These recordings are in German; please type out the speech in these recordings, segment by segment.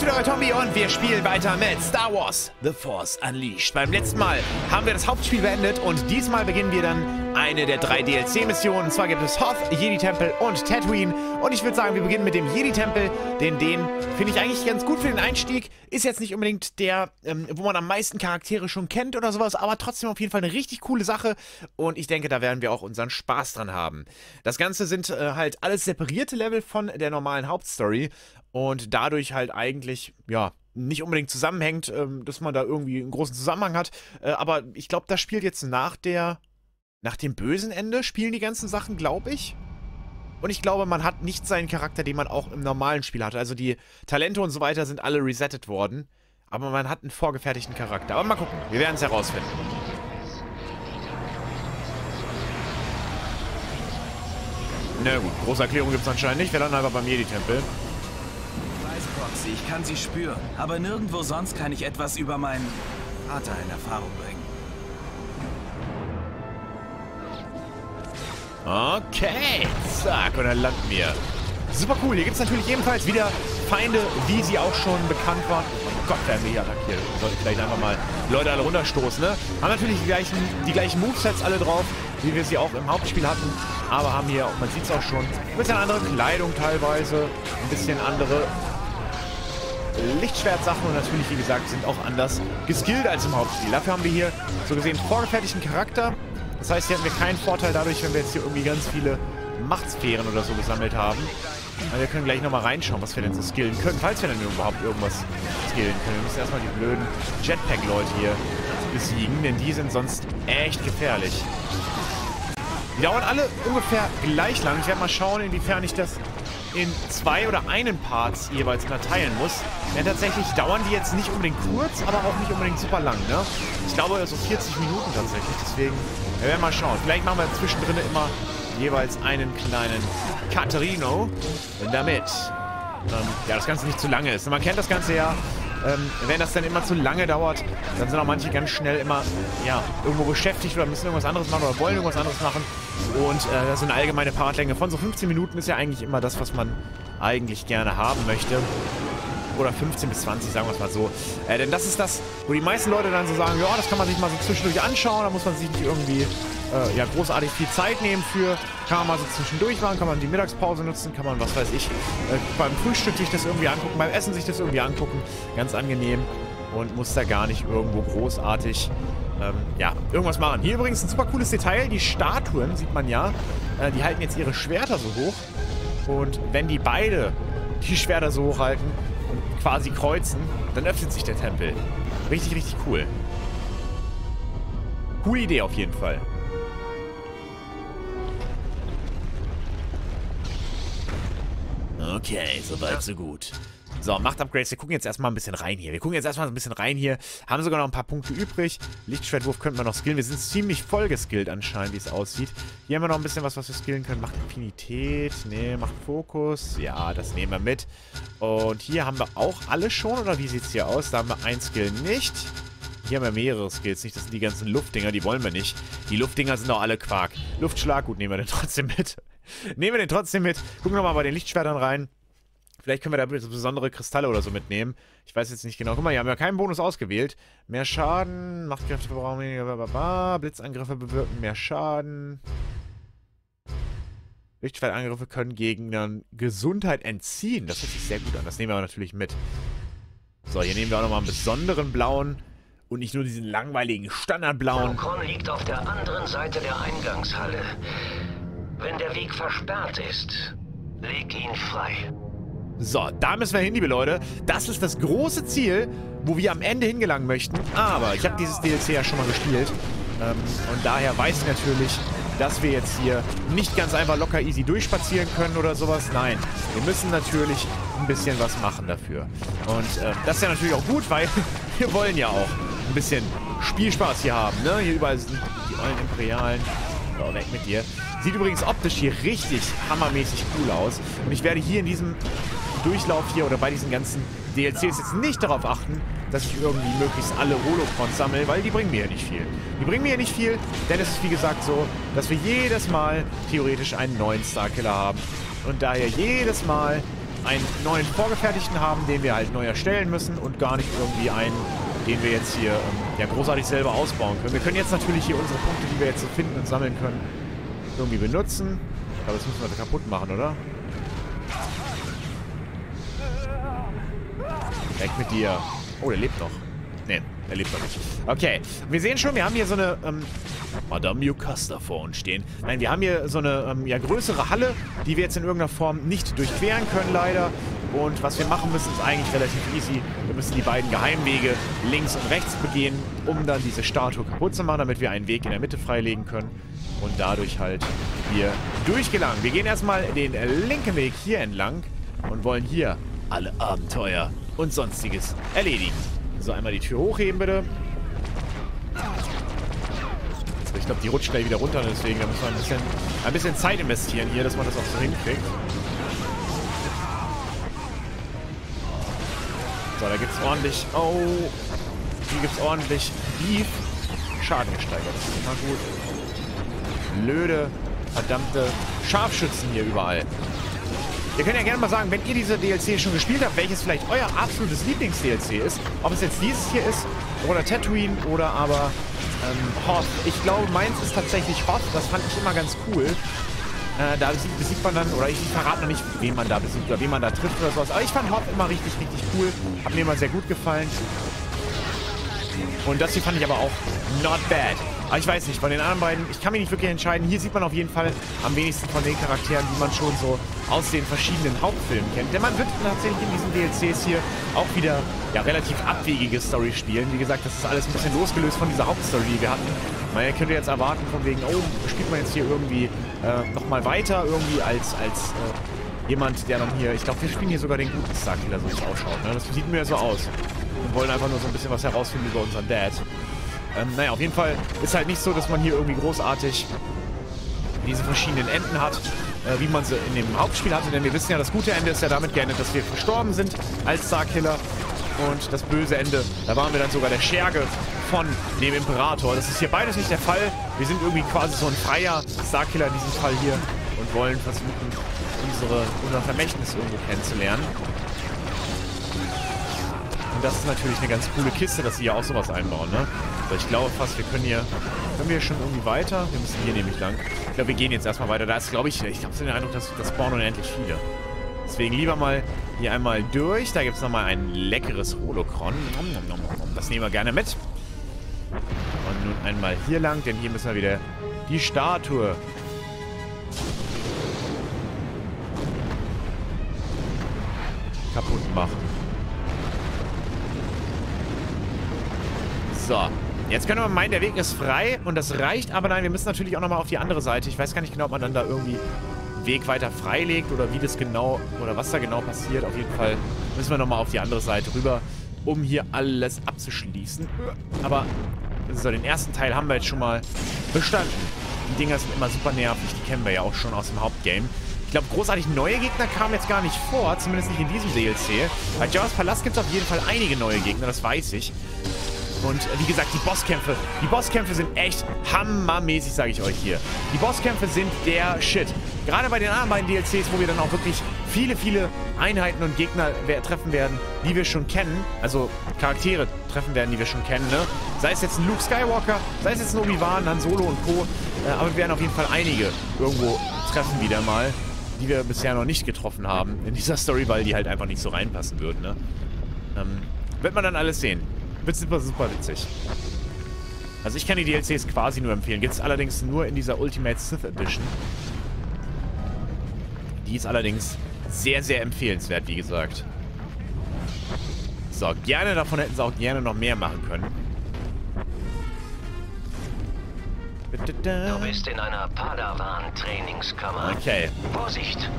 ist wieder euer Tommy und wir spielen weiter mit Star Wars The Force Unleashed. Beim letzten Mal haben wir das Hauptspiel beendet und diesmal beginnen wir dann eine der drei DLC-Missionen. Und zwar gibt es Hoth, Jedi-Tempel und Tatooine. Und ich würde sagen, wir beginnen mit dem Jedi-Tempel, denn den finde ich eigentlich ganz gut für den Einstieg. Ist jetzt nicht unbedingt der, ähm, wo man am meisten Charaktere schon kennt oder sowas, aber trotzdem auf jeden Fall eine richtig coole Sache. Und ich denke, da werden wir auch unseren Spaß dran haben. Das Ganze sind äh, halt alles separierte Level von der normalen Hauptstory und dadurch halt eigentlich, ja, nicht unbedingt zusammenhängt, ähm, dass man da irgendwie einen großen Zusammenhang hat. Äh, aber ich glaube, das spielt jetzt nach der, nach dem bösen Ende, spielen die ganzen Sachen, glaube ich. Und ich glaube, man hat nicht seinen Charakter, den man auch im normalen Spiel hatte. Also die Talente und so weiter sind alle resettet worden. Aber man hat einen vorgefertigten Charakter. Aber mal gucken, wir werden es herausfinden. Na gut, große Erklärung gibt es anscheinend nicht. Wir landen einfach beim Jedi-Tempel. Roxy, ich kann sie spüren. Aber nirgendwo sonst kann ich etwas über meinen Vater in Erfahrung bringen. Okay, zack, und dann landen wir. Super cool, hier gibt es natürlich ebenfalls wieder Feinde, wie sie auch schon bekannt waren. Oh mein Gott, wir hier attackiert. Wir sollten vielleicht einfach mal Leute alle runterstoßen, ne? Haben natürlich die gleichen, die gleichen Movesets alle drauf, wie wir sie auch im Hauptspiel hatten. Aber haben hier, man sieht es auch schon, ein bisschen andere Kleidung teilweise, ein bisschen andere Lichtschwertsachen und natürlich, wie gesagt, sind auch anders geskillt als im Hauptspiel. Dafür haben wir hier so gesehen vorgefertigten Charakter. Das heißt, hier haben wir keinen Vorteil dadurch, wenn wir jetzt hier irgendwie ganz viele Machtsphären oder so gesammelt haben. Aber wir können gleich nochmal reinschauen, was wir denn so skillen können, falls wir denn überhaupt irgendwas skillen können. Wir müssen erstmal die blöden Jetpack-Leute hier besiegen, denn die sind sonst echt gefährlich. Die dauern alle ungefähr gleich lang. Ich werde mal schauen, inwiefern ich das in zwei oder einen Parts jeweils unterteilen muss. Denn tatsächlich dauern die jetzt nicht unbedingt kurz, aber auch nicht unbedingt super lang, ne? Ich glaube so 40 Minuten tatsächlich, deswegen wir werden mal schauen. Vielleicht machen wir zwischendrin immer jeweils einen kleinen Caterino, damit ähm, ja, das Ganze nicht zu lange ist. Man kennt das Ganze ja, ähm, wenn das dann immer zu lange dauert, dann sind auch manche ganz schnell immer ja, irgendwo beschäftigt oder müssen irgendwas anderes machen oder wollen irgendwas anderes machen. Und äh, so eine allgemeine Paratlänge von so 15 Minuten ist ja eigentlich immer das, was man eigentlich gerne haben möchte. Oder 15 bis 20, sagen wir es mal so. Äh, denn das ist das, wo die meisten Leute dann so sagen, ja, das kann man sich mal so zwischendurch anschauen, da muss man sich nicht irgendwie äh, ja, großartig viel Zeit nehmen für. Kann man mal so zwischendurch machen, kann man die Mittagspause nutzen, kann man, was weiß ich, äh, beim Frühstück sich das irgendwie angucken, beim Essen sich das irgendwie angucken. Ganz angenehm und muss da gar nicht irgendwo großartig ähm, ja, irgendwas machen. Hier übrigens ein super cooles Detail. Die Statuen, sieht man ja, äh, die halten jetzt ihre Schwerter so hoch. Und wenn die beide die Schwerter so hochhalten und quasi kreuzen, dann öffnet sich der Tempel. Richtig, richtig cool. Coole Idee auf jeden Fall. Okay, soweit, so gut. So, Macht-Upgrades. Wir gucken jetzt erstmal ein bisschen rein hier. Wir gucken jetzt erstmal ein bisschen rein hier. Haben sogar noch ein paar Punkte übrig. Lichtschwertwurf könnten wir noch skillen. Wir sind ziemlich voll geskillt anscheinend, wie es aussieht. Hier haben wir noch ein bisschen was, was wir skillen können. Macht Affinität. Nee, macht Fokus. Ja, das nehmen wir mit. Und hier haben wir auch alle schon, oder wie sieht es hier aus? Da haben wir ein Skill nicht. Hier haben wir mehrere Skills, nicht? Das sind die ganzen Luftdinger, die wollen wir nicht. Die Luftdinger sind doch alle Quark. Luftschlag, gut, nehmen wir den trotzdem mit. Nehmen wir den trotzdem mit. Gucken wir mal bei den Lichtschwertern rein. Vielleicht können wir da besondere Kristalle oder so mitnehmen. Ich weiß jetzt nicht genau. Guck mal, hier haben wir keinen Bonus ausgewählt. Mehr Schaden, Machtkräfte verbrauchen weniger, Blitzangriffe bewirken mehr Schaden. Lichtschwertangriffe können Gegnern Gesundheit entziehen. Das hört sich sehr gut an. Das nehmen wir natürlich mit. So, hier nehmen wir auch nochmal einen besonderen blauen und nicht nur diesen langweiligen Standardblauen. Balkon liegt auf der anderen Seite der Eingangshalle. Wenn der Weg versperrt ist, leg ihn frei. So, da müssen wir hin, liebe Leute. Das ist das große Ziel, wo wir am Ende hingelangen möchten. Aber ich habe dieses DLC ja schon mal gespielt. Ähm, und daher weiß ich natürlich, dass wir jetzt hier nicht ganz einfach locker easy durchspazieren können oder sowas. Nein, wir müssen natürlich ein bisschen was machen dafür. Und äh, das ist ja natürlich auch gut, weil wir wollen ja auch ein bisschen Spielspaß hier haben. Ne? Hier überall sind die ollen Imperialen. So, weg mit dir. Sieht übrigens optisch hier richtig hammermäßig cool aus. Und ich werde hier in diesem Durchlauf hier oder bei diesen ganzen DLCs jetzt nicht darauf achten, dass ich irgendwie möglichst alle Holocrons sammle, weil die bringen mir ja nicht viel. Die bringen mir ja nicht viel, denn es ist wie gesagt so, dass wir jedes Mal theoretisch einen neuen Starkiller haben und daher jedes Mal einen neuen vorgefertigten haben, den wir halt neu erstellen müssen und gar nicht irgendwie einen, den wir jetzt hier ähm, ja, großartig selber ausbauen können. Wir können jetzt natürlich hier unsere Punkte, die wir jetzt so finden und sammeln können, irgendwie benutzen. Aber das müssen wir kaputt machen, oder? Weg mit dir. Oh, der lebt noch. Nee, der lebt noch nicht. Okay, wir sehen schon, wir haben hier so eine ähm, Madame Jocasta vor uns stehen. Nein, wir haben hier so eine ähm, ja, größere Halle, die wir jetzt in irgendeiner Form nicht durchqueren können, leider. Und was wir machen müssen, ist eigentlich relativ easy. Wir müssen die beiden Geheimwege links und rechts begehen, um dann diese Statue kaputt zu machen, damit wir einen Weg in der Mitte freilegen können. Und dadurch halt hier durchgelangen. Wir gehen erstmal den linken Weg hier entlang und wollen hier alle Abenteuer und sonstiges erledigen. So, einmal die Tür hochheben, bitte. Ich glaube, die rutscht gleich wieder runter, deswegen da muss man ein bisschen, ein bisschen Zeit investieren hier, dass man das auch so hinkriegt. So, da gibt es ordentlich... Oh, hier gibt es ordentlich Beef. Schaden gesteigert. Das ist immer gut. Blöde, verdammte Scharfschützen hier überall. Ihr könnt ja gerne mal sagen, wenn ihr diese DLC schon gespielt habt, welches vielleicht euer absolutes Lieblings-DLC ist. Ob es jetzt dieses hier ist oder Tatooine oder aber ähm, Hoth. Ich glaube, meins ist tatsächlich Hoth. Das fand ich immer ganz cool. Äh, da besiegt man dann, oder ich verrate noch nicht, wen man da besiegt oder wen man da trifft oder sowas. Aber ich fand Hoth immer richtig, richtig cool. Hat mir immer sehr gut gefallen. Und das hier fand ich aber auch not bad. Aber ich weiß nicht, von den anderen beiden, ich kann mich nicht wirklich entscheiden. Hier sieht man auf jeden Fall am wenigsten von den Charakteren, die man schon so aus den verschiedenen Hauptfilmen kennt. Denn man wird tatsächlich in diesen DLCs hier auch wieder ja, relativ abwegige Story spielen. Wie gesagt, das ist alles ein bisschen losgelöst von dieser Hauptstory, die wir hatten. Man könnte jetzt erwarten von wegen, oh, spielt man jetzt hier irgendwie äh, nochmal weiter, irgendwie als, als äh, jemand, der dann hier, ich glaube, wir spielen hier sogar den guten Starkiller, so wie es ausschaut. Ne? Das sieht mir so aus. Wir wollen einfach nur so ein bisschen was herausfinden über unseren Dad. Ähm, naja, auf jeden Fall ist halt nicht so, dass man hier irgendwie großartig diese verschiedenen Enden hat, äh, wie man sie in dem Hauptspiel hatte. Denn wir wissen ja, das gute Ende ist ja damit geendet, dass wir verstorben sind als Starkiller. Und das böse Ende, da waren wir dann sogar der Scherge von dem Imperator. Das ist hier beides nicht der Fall. Wir sind irgendwie quasi so ein freier Starkiller in diesem Fall hier und wollen versuchen, unsere, unser Vermächtnis irgendwo kennenzulernen. Und das ist natürlich eine ganz coole Kiste, dass sie hier auch sowas einbauen, ne? Aber ich glaube fast, wir können hier... Können wir schon irgendwie weiter? Wir müssen hier nämlich lang. Ich glaube, wir gehen jetzt erstmal weiter. Da ist, glaube ich... Ich habe so den Eindruck, dass das spawnen unendlich viele. Deswegen lieber mal hier einmal durch. Da gibt es nochmal ein leckeres Holocron. Das nehmen wir gerne mit. Und nun einmal hier lang, denn hier müssen wir wieder die Statue kaputt machen. So. Jetzt können wir meinen, der Weg ist frei und das reicht, aber nein, wir müssen natürlich auch nochmal auf die andere Seite. Ich weiß gar nicht genau, ob man dann da irgendwie Weg weiter freilegt oder wie das genau, oder was da genau passiert. Auf jeden Fall müssen wir nochmal auf die andere Seite rüber, um hier alles abzuschließen. Aber so, den ersten Teil haben wir jetzt schon mal bestanden. Die Dinger sind immer super nervig, die kennen wir ja auch schon aus dem Hauptgame. Ich glaube, großartig neue Gegner kamen jetzt gar nicht vor, zumindest nicht in diesem DLC. Bei Jawas Palast gibt es auf jeden Fall einige neue Gegner, das weiß ich. Und äh, wie gesagt, die Bosskämpfe. Die Bosskämpfe sind echt hammermäßig, sage ich euch hier. Die Bosskämpfe sind der Shit. Gerade bei den anderen beiden DLCs, wo wir dann auch wirklich viele, viele Einheiten und Gegner treffen werden, die wir schon kennen. Also Charaktere treffen werden, die wir schon kennen, ne? Sei es jetzt ein Luke Skywalker, sei es jetzt ein Obi-Wan, Han Solo und Co. Äh, aber wir werden auf jeden Fall einige irgendwo treffen wieder mal, die wir bisher noch nicht getroffen haben in dieser Story, weil die halt einfach nicht so reinpassen würden, ne? Ähm, wird man dann alles sehen. Wird super, super witzig. Also ich kann die DLCs quasi nur empfehlen. Gibt es allerdings nur in dieser Ultimate Sith Edition. Die ist allerdings sehr, sehr empfehlenswert, wie gesagt. So, gerne davon hätten sie auch gerne noch mehr machen können. Du bist in einer Padawan-Trainingskammer. Okay. Vorsicht!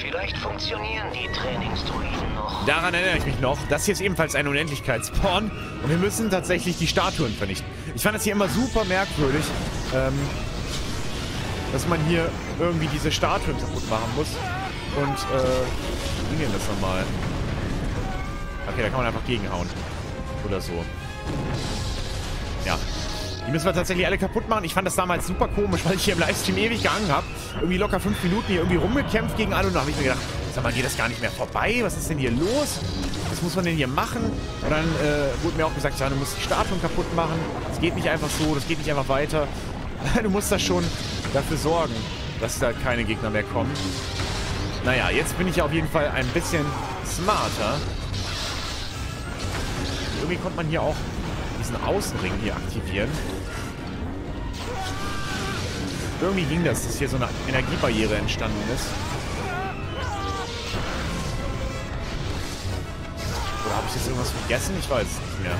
Vielleicht funktionieren die Trainingsdruiden noch. Daran erinnere ich mich noch. Das hier ist ebenfalls ein Unendlichkeitsporn. Und wir müssen tatsächlich die Statuen vernichten. Ich fand das hier immer super merkwürdig, ähm, dass man hier irgendwie diese Statuen kaputt machen muss. Und, äh, wie nehmen das nochmal? Okay, da kann man einfach gegenhauen. Oder so. Die müssen wir tatsächlich alle kaputt machen. Ich fand das damals super komisch, weil ich hier im Livestream ewig gehangen habe. irgendwie locker fünf Minuten hier irgendwie rumgekämpft gegen alle und dann habe ich mir gedacht, sag mal, geht das gar nicht mehr vorbei? Was ist denn hier los? Was muss man denn hier machen? Und dann äh, wurde mir auch gesagt, ja, du musst die Statuen kaputt machen. Das geht nicht einfach so, das geht nicht einfach weiter. Du musst da schon dafür sorgen, dass da keine Gegner mehr kommen. Naja, jetzt bin ich auf jeden Fall ein bisschen smarter. Irgendwie konnte man hier auch diesen Außenring hier aktivieren. Irgendwie ging das, dass hier so eine Energiebarriere entstanden ist. Oder habe ich jetzt irgendwas vergessen? Ich weiß es nicht mehr.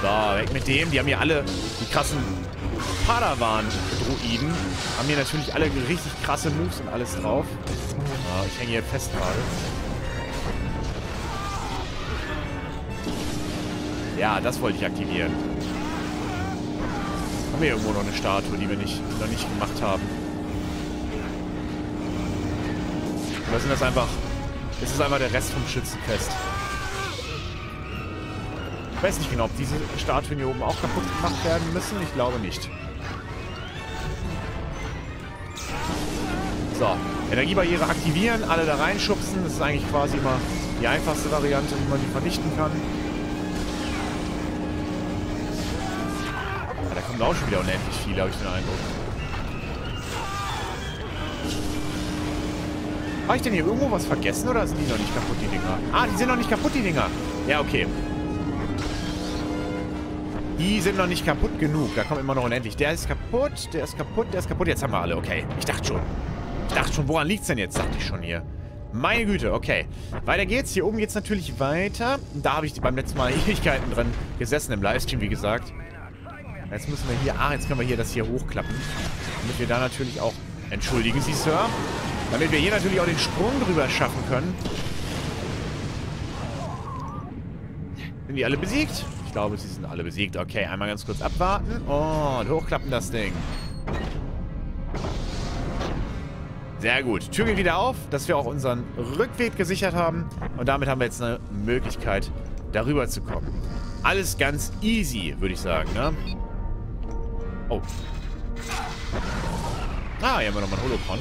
So, weg mit dem. Die haben hier alle die krassen Padawan-Druiden. Haben hier natürlich alle richtig krasse Moves und alles drauf. Ja, ich hänge hier fest gerade. Ja, das wollte ich aktivieren. Haben wir irgendwo noch eine Statue, die wir nicht, noch nicht gemacht haben? Oder sind das einfach... Ist es einfach der Rest vom Schützenfest? Ich weiß nicht genau, ob diese Statuen hier oben auch kaputt gemacht werden müssen. Ich glaube nicht. So, Energiebarriere aktivieren, alle da reinschubsen. Das ist eigentlich quasi immer die einfachste Variante, wie man die vernichten kann. Kommen auch schon wieder unendlich viele, habe ich den Eindruck. Habe ich denn hier irgendwo was vergessen oder sind die noch nicht kaputt, die Dinger? Ah, die sind noch nicht kaputt, die Dinger. Ja, okay. Die sind noch nicht kaputt genug. Da kommen immer noch unendlich. Der ist kaputt, der ist kaputt, der ist kaputt. Jetzt haben wir alle. Okay. Ich dachte schon. Ich dachte schon, woran liegt es denn jetzt? Dachte ich schon hier. Meine Güte, okay. Weiter geht's. Hier oben geht's natürlich weiter. Da habe ich beim letzten Mal Ewigkeiten dran gesessen im Livestream, wie gesagt. Jetzt müssen wir hier... Ah, jetzt können wir hier das hier hochklappen. Damit wir da natürlich auch... Entschuldigen Sie, Sir. Damit wir hier natürlich auch den Sprung drüber schaffen können. Sind die alle besiegt? Ich glaube, sie sind alle besiegt. Okay, einmal ganz kurz abwarten. Und hochklappen das Ding. Sehr gut. Tür geht wieder auf, dass wir auch unseren Rückweg gesichert haben. Und damit haben wir jetzt eine Möglichkeit, darüber zu kommen. Alles ganz easy, würde ich sagen, ne? Oh. Ah, hier haben wir nochmal ein Holocron.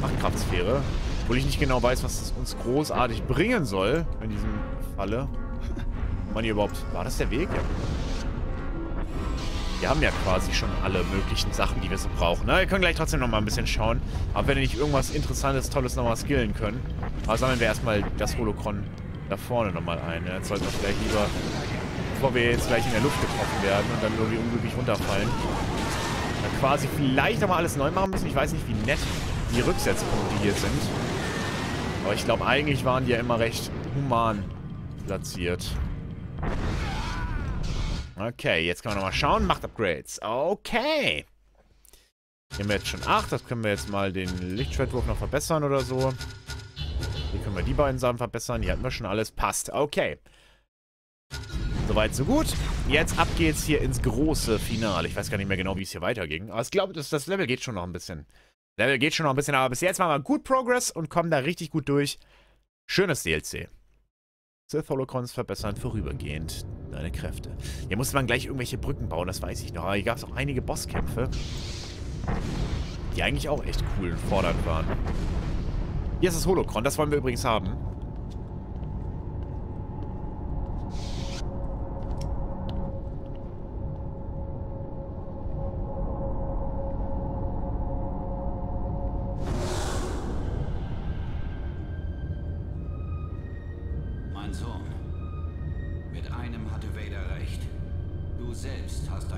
Machtkraftsphäre. Obwohl ich nicht genau weiß, was das uns großartig bringen soll in diesem Falle. Man hier überhaupt... War das der Weg? Ja. Wir haben ja quasi schon alle möglichen Sachen, die wir so brauchen. Na, wir können gleich trotzdem nochmal ein bisschen schauen. Aber wenn wir nicht irgendwas Interessantes, Tolles nochmal skillen können. Aber sammeln wir erstmal das Holocron da vorne nochmal ein. Jetzt sollten wir vielleicht lieber, bevor wir jetzt gleich in der Luft getroffen werden und dann irgendwie unglücklich runterfallen, dann quasi vielleicht nochmal alles neu machen müssen. Ich weiß nicht, wie nett die Rücksetzpunkte hier sind. Aber ich glaube, eigentlich waren die ja immer recht human platziert. Okay, jetzt können wir nochmal schauen. Macht Upgrades. Okay. Hier haben wir jetzt schon 8. Das können wir jetzt mal den Lichtschwertwurf noch verbessern oder so. Hier können wir die beiden Sachen verbessern. Hier hatten wir schon alles. Passt. Okay. Soweit, so gut. Jetzt ab geht's hier ins große Finale. Ich weiß gar nicht mehr genau, wie es hier weiterging. Aber ich glaube, das, das Level geht schon noch ein bisschen. Level geht schon noch ein bisschen, aber bis jetzt machen wir gut Progress und kommen da richtig gut durch. Schönes DLC. Sith Holocrons verbessern vorübergehend deine Kräfte. Hier musste man gleich irgendwelche Brücken bauen, das weiß ich noch. Aber hier gab es auch einige Bosskämpfe, die eigentlich auch echt cool und fordernd waren. Hier ist das Holocron, das wollen wir übrigens haben.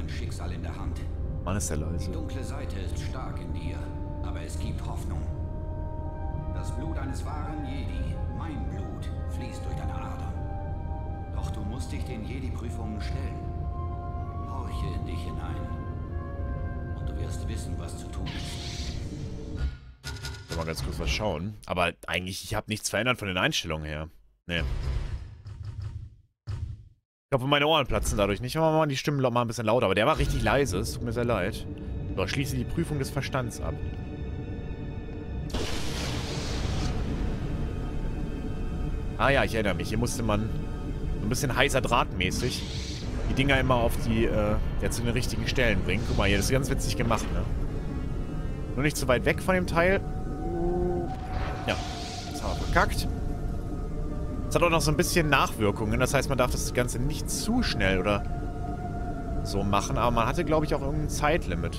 Dein Schicksal in der Hand. Mann, ist der Die leise. dunkle Seite ist stark in dir, aber es gibt Hoffnung. Das Blut eines wahren Jedi, mein Blut, fließt durch deine Adern. Doch du musst dich den Jedi-Prüfungen stellen. Horche in dich hinein. Und du wirst wissen, was zu tun ist. Mal ganz kurz was schauen. Aber eigentlich, ich habe nichts verändert von den Einstellungen her. Nee. Ich hoffe, meine Ohren platzen dadurch nicht. Machen wir mal die Stimmen mal ein bisschen lauter. Aber der war richtig leise. Es tut mir sehr leid. So, schließe die Prüfung des Verstands ab. Ah ja, ich erinnere mich. Hier musste man so ein bisschen heißer Draht mäßig die Dinger immer auf die, äh, ja, zu den richtigen Stellen bringt. Guck mal hier, das ist ganz witzig gemacht, ne? Nur nicht zu weit weg von dem Teil. Ja, das haben wir verkackt. Es hat auch noch so ein bisschen Nachwirkungen. Das heißt, man darf das Ganze nicht zu schnell oder so machen. Aber man hatte, glaube ich, auch irgendein Zeitlimit.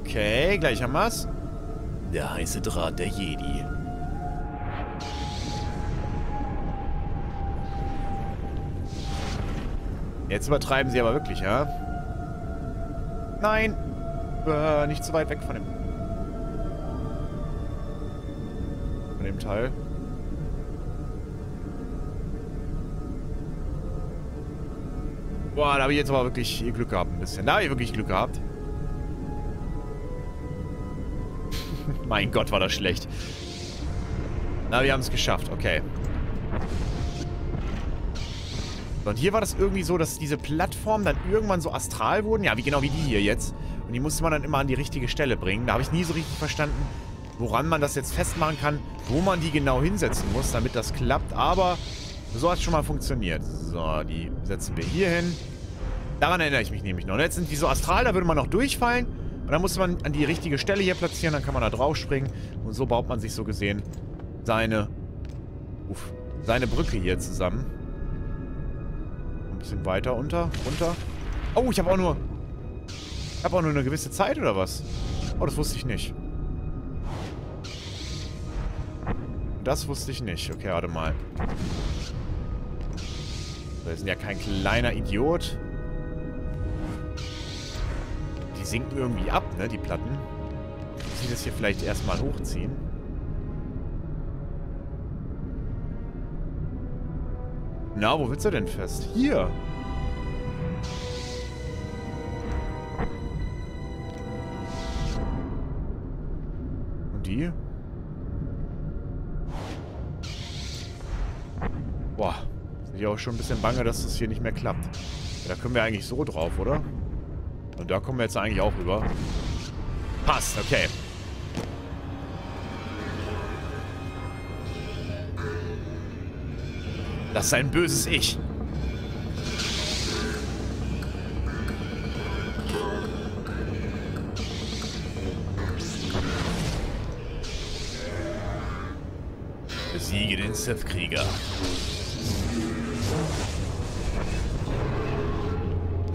Okay, gleich haben wir's. Der heiße Draht der Jedi. Jetzt übertreiben sie aber wirklich, ja? Nein! Äh, nicht zu weit weg von dem... dem Teil. Boah, da habe ich jetzt aber wirklich Glück gehabt ein bisschen. Da habe ich wirklich Glück gehabt. mein Gott, war das schlecht. Na, wir haben es geschafft. Okay. Und hier war das irgendwie so, dass diese Plattformen dann irgendwann so astral wurden. Ja, wie genau wie die hier jetzt. Und die musste man dann immer an die richtige Stelle bringen. Da habe ich nie so richtig verstanden, woran man das jetzt festmachen kann, wo man die genau hinsetzen muss, damit das klappt. Aber so hat es schon mal funktioniert. So, die setzen wir hier hin. Daran erinnere ich mich nämlich noch. Und jetzt sind die so astral, da würde man noch durchfallen. Und dann musste man an die richtige Stelle hier platzieren, dann kann man da drauf springen. Und so baut man sich so gesehen seine, uff, seine Brücke hier zusammen bisschen weiter unter, runter. Oh, ich habe auch nur... Ich habe auch nur eine gewisse Zeit, oder was? Oh, das wusste ich nicht. Das wusste ich nicht. Okay, warte mal. Wir sind ja kein kleiner Idiot. Die sinken irgendwie ab, ne, die Platten. Muss ich das hier vielleicht erstmal hochziehen? Na, wo willst du denn fest? Hier. Und die? Ich auch schon ein bisschen bange, dass das hier nicht mehr klappt. Ja, da können wir eigentlich so drauf, oder? Und da kommen wir jetzt eigentlich auch rüber. Passt, okay. Das ist ein böses Ich. Besiege den Sith-Krieger.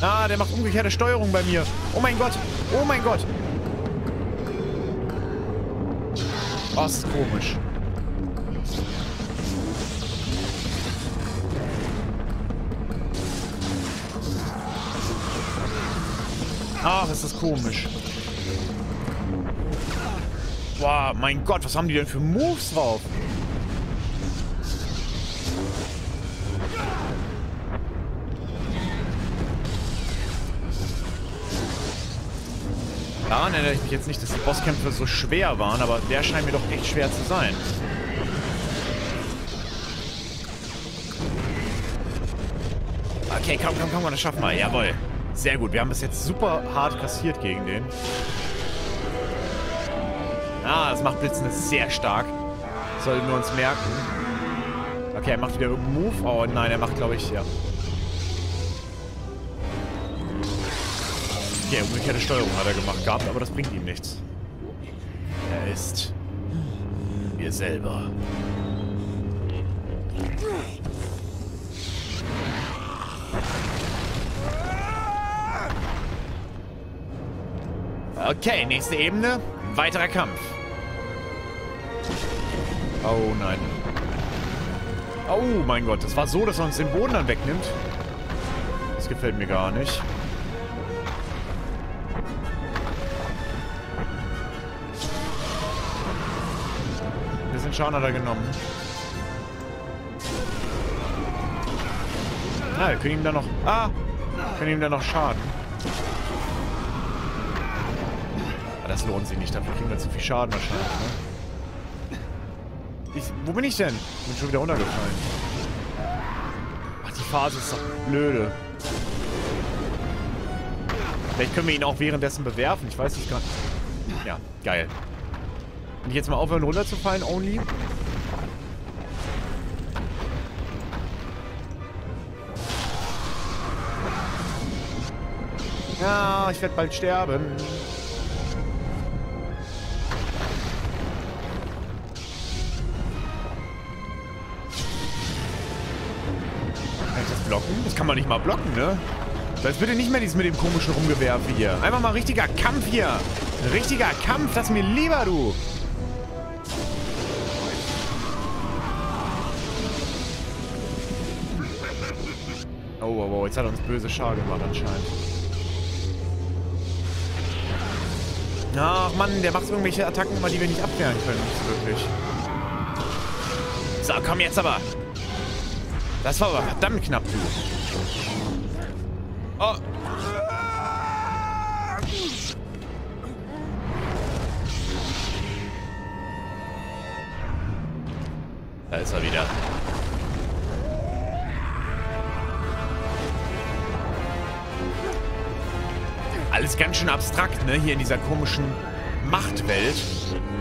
Ah, der macht umgekehrte Steuerung bei mir. Oh mein Gott. Oh mein Gott. Oh, ist komisch. Ach, ist das komisch. Boah, mein Gott, was haben die denn für Moves drauf? Daran erinnere ich mich jetzt nicht, dass die Bosskämpfe so schwer waren, aber der scheint mir doch echt schwer zu sein. Okay, komm, komm, komm, das schaffen wir. Jawohl. Sehr gut. Wir haben es jetzt super hart kassiert gegen den. Ah, das macht Blitzen sehr stark. Sollten wir uns merken. Okay, er macht wieder irgendeinen Move. Oh nein, er macht, glaube ich, ja. Okay, umgekehrte Steuerung hat er gemacht gehabt, aber das bringt ihm nichts. Er ist... wir selber. Okay, nächste Ebene. Weiterer Kampf. Oh nein. Oh mein Gott, das war so, dass er uns den Boden dann wegnimmt. Das gefällt mir gar nicht. Schaden hat er genommen. Ah, wir können ihm dann noch... Ah! können ihm dann noch schaden. das lohnt sich nicht. Dafür kriegen wir zu viel Schaden wahrscheinlich, ne? Ich, wo bin ich denn? Bin schon wieder runtergefallen. Ach, die Phase ist doch blöde. Vielleicht können wir ihn auch währenddessen bewerfen. Ich weiß nicht gar nicht. Ja, geil. Kann ich jetzt mal aufhören runterzufallen, only? Ja, ich werde bald sterben. Kann ich das blocken? Das kann man nicht mal blocken, ne? Das heißt bitte nicht mehr dieses mit dem komischen Rumgewerfe hier. Einfach mal richtiger Kampf hier. Richtiger Kampf, das mir lieber, du. Oh, jetzt hat er uns böse Schar gemacht anscheinend. Ach Mann, der macht irgendwelche Attacken immer, die wir nicht abwehren können. Nicht wirklich. So, komm jetzt aber. Das war aber verdammt knapp, du. Oh. Da ist er wieder. Alles ganz schön abstrakt, ne? Hier in dieser komischen Machtwelt.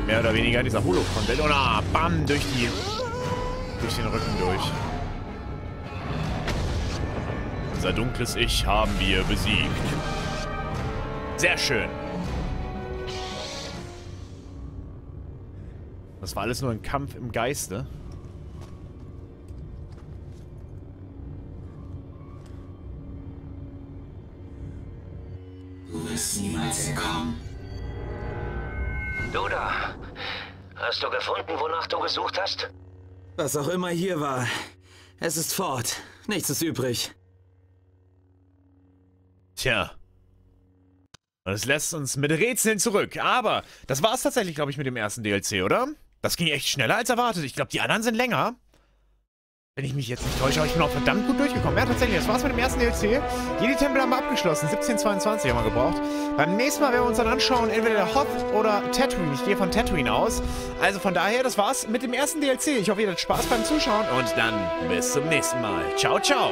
Mehr oder weniger in dieser Holocron-Welt. Und ah, bam, durch die... durch den Rücken durch. Unser dunkles Ich haben wir besiegt. Sehr schön. Das war alles nur ein Kampf im Geiste. Du da. Hast du gefunden, wonach du gesucht hast? Was auch immer hier war. Es ist fort. Nichts ist übrig. Tja. Es lässt uns mit Rätseln zurück. Aber das war es tatsächlich, glaube ich, mit dem ersten DLC, oder? Das ging echt schneller als erwartet. Ich glaube, die anderen sind länger. Wenn ich mich jetzt nicht täusche, aber ich bin auch verdammt gut durchgekommen. Ja, tatsächlich, das war's mit dem ersten DLC. Jedi Tempel haben wir abgeschlossen. 1722 haben wir gebraucht. Beim nächsten Mal werden wir uns dann anschauen, entweder der Hoth oder Tatooine. Ich gehe von Tatooine aus. Also von daher, das war's mit dem ersten DLC. Ich hoffe, ihr hattet Spaß beim Zuschauen und dann bis zum nächsten Mal. Ciao, ciao.